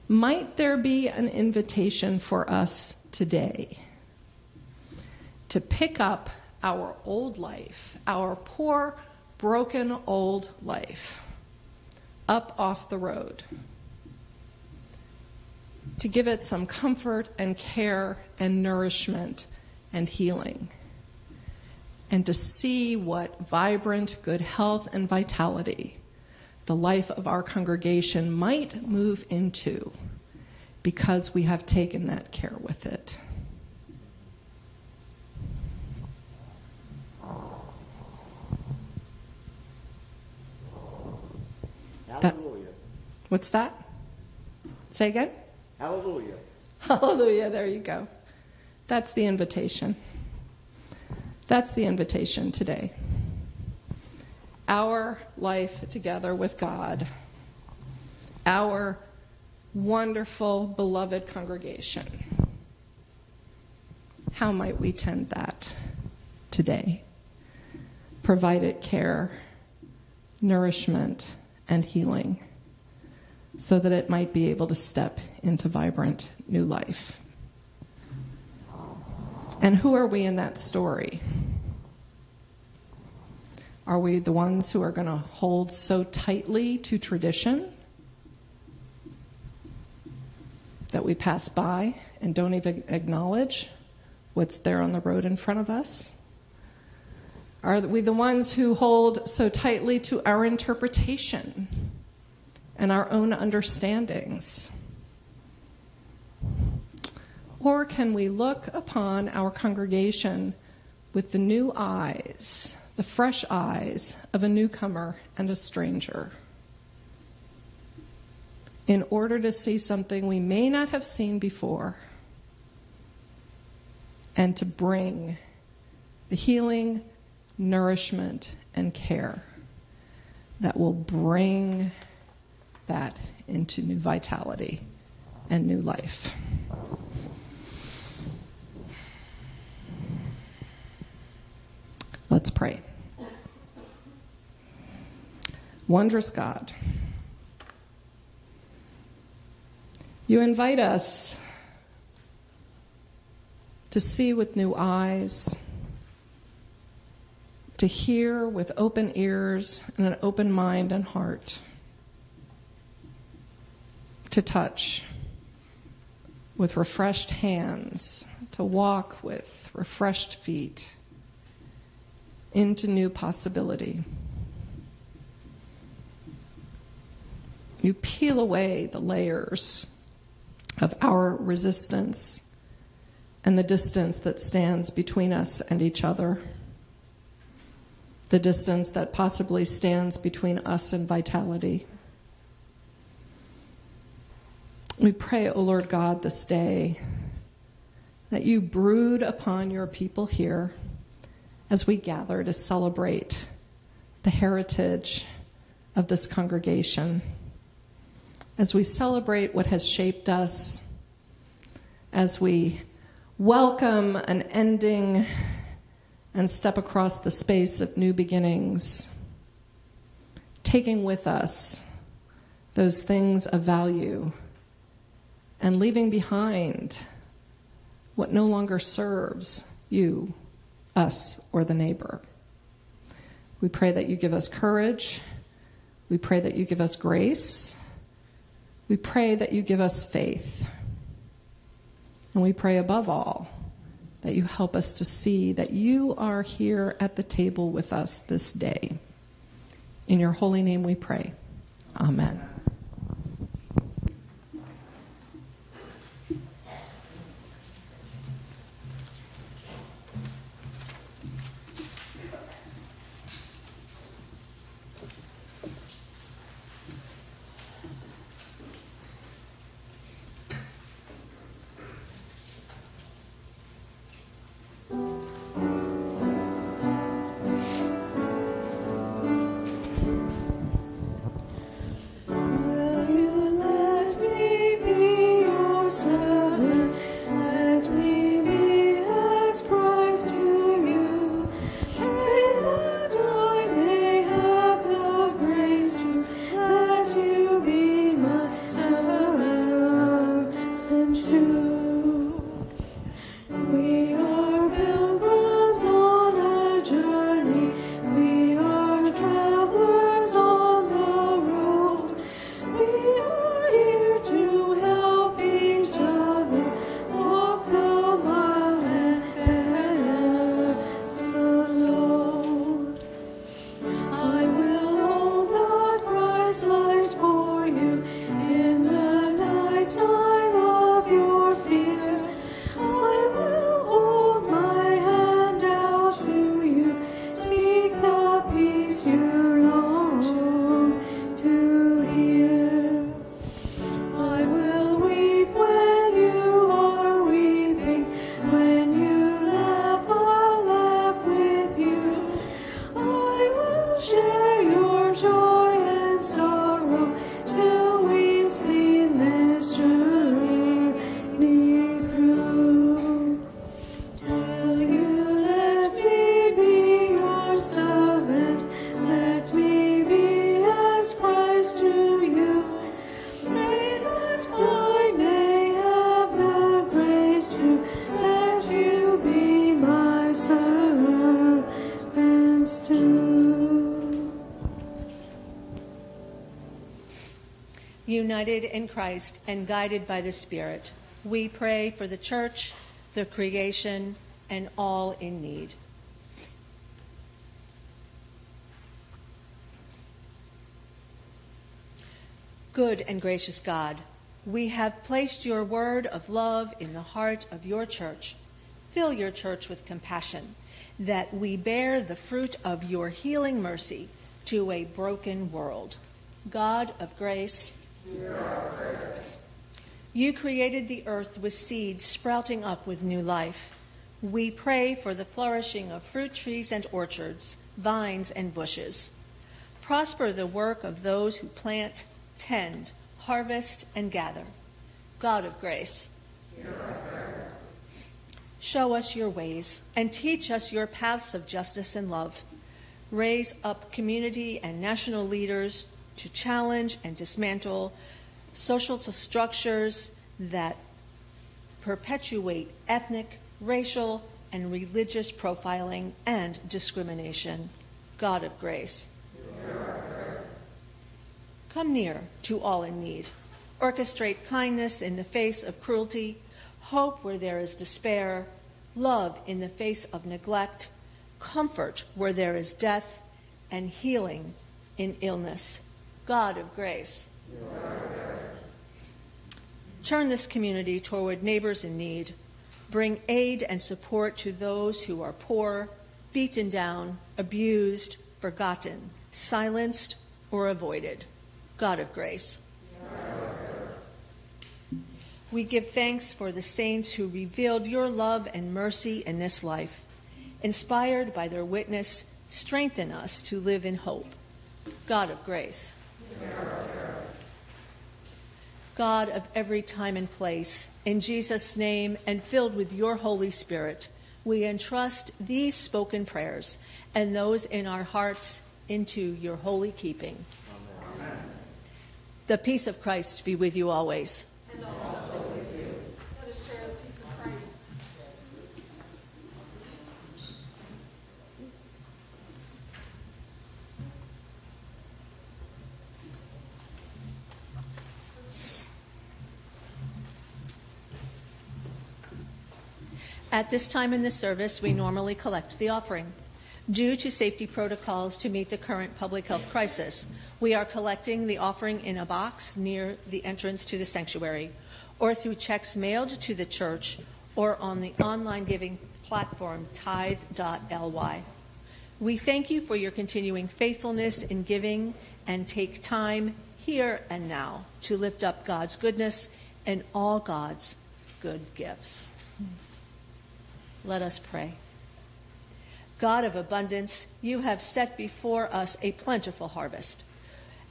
might there be an invitation for us today to pick up our old life, our poor, broken old life, up off the road? To give it some comfort and care and nourishment and healing and to see what vibrant, good health and vitality the life of our congregation might move into because we have taken that care with it. That, what's that? Say again? Hallelujah. Hallelujah. There you go. That's the invitation. That's the invitation today. Our life together with God, our wonderful, beloved congregation. How might we tend that today? Provide it care, nourishment, and healing so that it might be able to step into vibrant new life. And who are we in that story? Are we the ones who are going to hold so tightly to tradition that we pass by and don't even acknowledge what's there on the road in front of us? Are we the ones who hold so tightly to our interpretation and our own understandings? Or can we look upon our congregation with the new eyes, the fresh eyes of a newcomer and a stranger? in order to see something we may not have seen before and to bring the healing, nourishment, and care that will bring that into new vitality and new life. Let's pray. Wondrous God, you invite us to see with new eyes, to hear with open ears and an open mind and heart, to touch with refreshed hands, to walk with refreshed feet into new possibility. You peel away the layers of our resistance and the distance that stands between us and each other, the distance that possibly stands between us and vitality. We pray, O Lord God, this day that you brood upon your people here as we gather to celebrate the heritage of this congregation, as we celebrate what has shaped us, as we welcome an ending and step across the space of new beginnings, taking with us those things of value and leaving behind what no longer serves you us or the neighbor. We pray that you give us courage. We pray that you give us grace. We pray that you give us faith. And we pray above all that you help us to see that you are here at the table with us this day. In your holy name we pray. Amen. United in Christ and guided by the Spirit, we pray for the church, the creation, and all in need. Good and gracious God, we have placed your word of love in the heart of your church. Fill your church with compassion, that we bear the fruit of your healing mercy to a broken world. God of grace, You created the earth with seeds sprouting up with new life. We pray for the flourishing of fruit trees and orchards, vines and bushes. Prosper the work of those who plant, tend, harvest, and gather. God of grace, show us your ways and teach us your paths of justice and love. Raise up community and national leaders to challenge and dismantle social structures that perpetuate ethnic, racial, and religious profiling and discrimination. God of grace. Come near to all in need. Orchestrate kindness in the face of cruelty, hope where there is despair, love in the face of neglect, comfort where there is death, and healing in illness. God of grace. Turn this community toward neighbors in need. Bring aid and support to those who are poor, beaten down, abused, forgotten, silenced, or avoided. God of grace. We give thanks for the saints who revealed your love and mercy in this life. Inspired by their witness, strengthen us to live in hope. God of grace. God of every time and place, in Jesus' name and filled with your Holy Spirit, we entrust these spoken prayers and those in our hearts into your holy keeping. Amen. The peace of Christ be with you always. And also with you. Let us share the peace of Christ. At this time in the service, we normally collect the offering. Due to safety protocols to meet the current public health crisis, we are collecting the offering in a box near the entrance to the sanctuary, or through checks mailed to the church, or on the online giving platform tithe.ly. We thank you for your continuing faithfulness in giving and take time here and now to lift up God's goodness and all God's good gifts. Let us pray. God of abundance, you have set before us a plentiful harvest.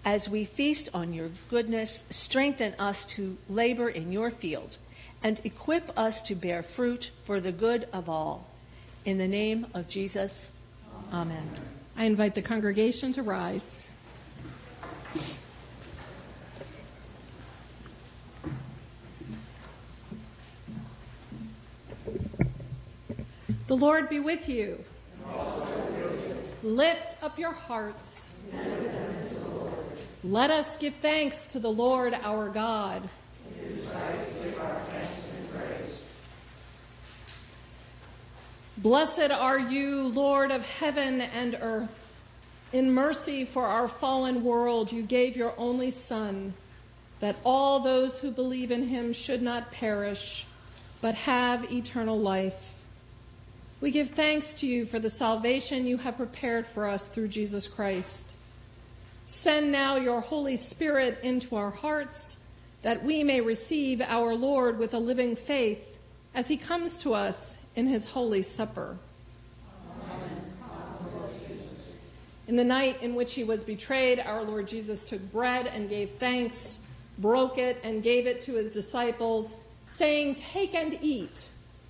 As we feast on your goodness, strengthen us to labor in your field and equip us to bear fruit for the good of all. In the name of Jesus, amen. I invite the congregation to rise. The Lord be with you. Lift up your hearts. Let us give thanks to the Lord our God. Blessed are you, Lord of heaven and earth. In mercy for our fallen world, you gave your only Son, that all those who believe in him should not perish, but have eternal life. We give thanks to you for the salvation you have prepared for us through Jesus Christ. Send now your Holy Spirit into our hearts, that we may receive our Lord with a living faith as he comes to us in his holy supper. In the night in which he was betrayed, our Lord Jesus took bread and gave thanks, broke it, and gave it to his disciples, saying, Take and eat.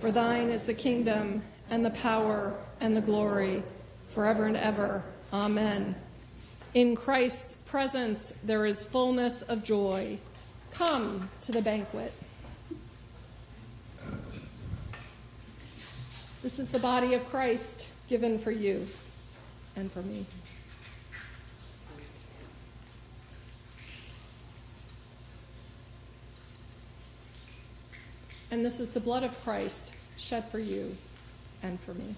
For thine is the kingdom, and the power, and the glory, forever and ever. Amen. In Christ's presence there is fullness of joy. Come to the banquet. This is the body of Christ given for you and for me. And this is the blood of Christ shed for you and for me.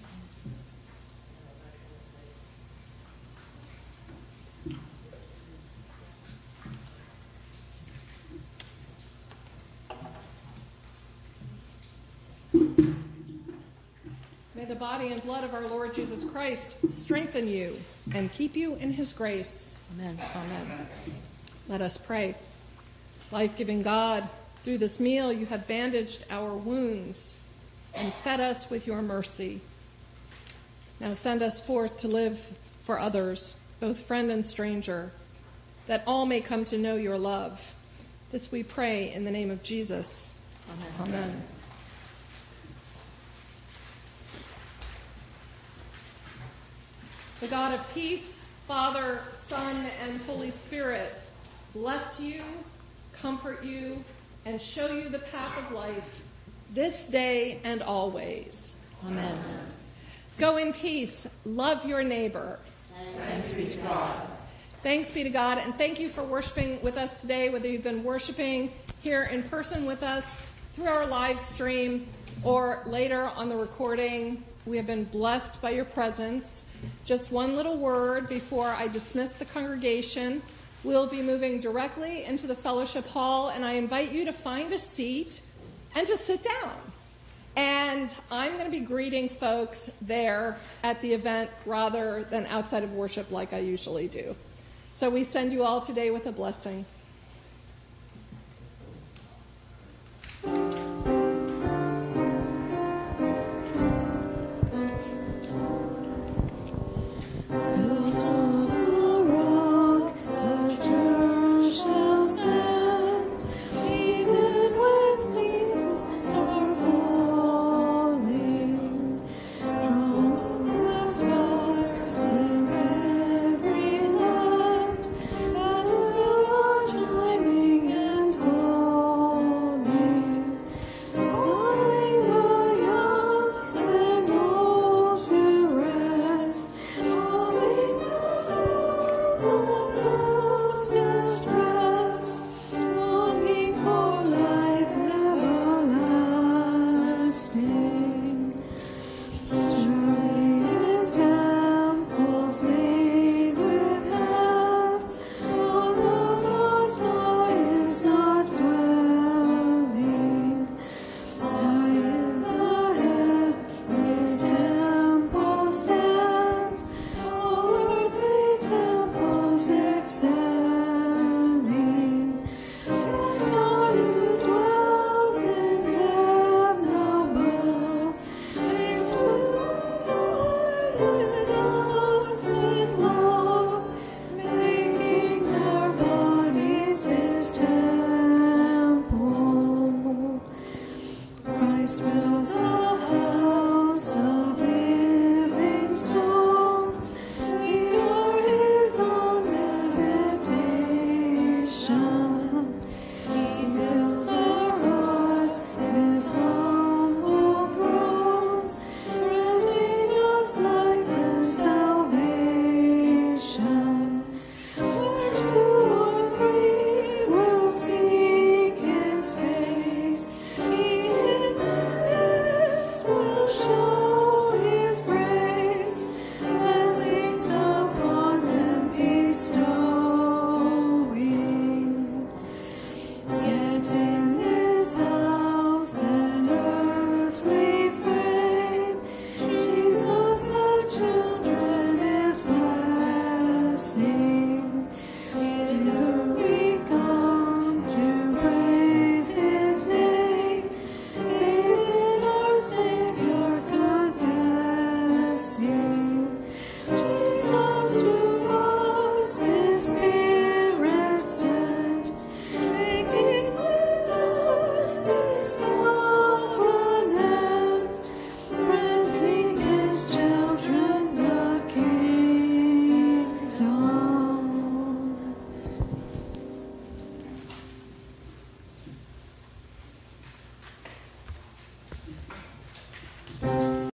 May the body and blood of our Lord Jesus Christ strengthen you and keep you in his grace. Amen. Amen. Let us pray. Life giving God, through this meal you have bandaged our wounds and fed us with your mercy. Now send us forth to live for others, both friend and stranger, that all may come to know your love. This we pray in the name of Jesus. Amen. Amen. The God of peace, Father, Son, and Holy Spirit, bless you, comfort you, and show you the path of life this day and always. Amen. Go in peace, love your neighbor. Thanks be to God. Thanks be to God, and thank you for worshiping with us today, whether you've been worshiping here in person with us through our live stream or later on the recording. We have been blessed by your presence. Just one little word before I dismiss the congregation. We'll be moving directly into the fellowship hall, and I invite you to find a seat and to sit down. And I'm going to be greeting folks there at the event rather than outside of worship like I usually do. So we send you all today with a blessing.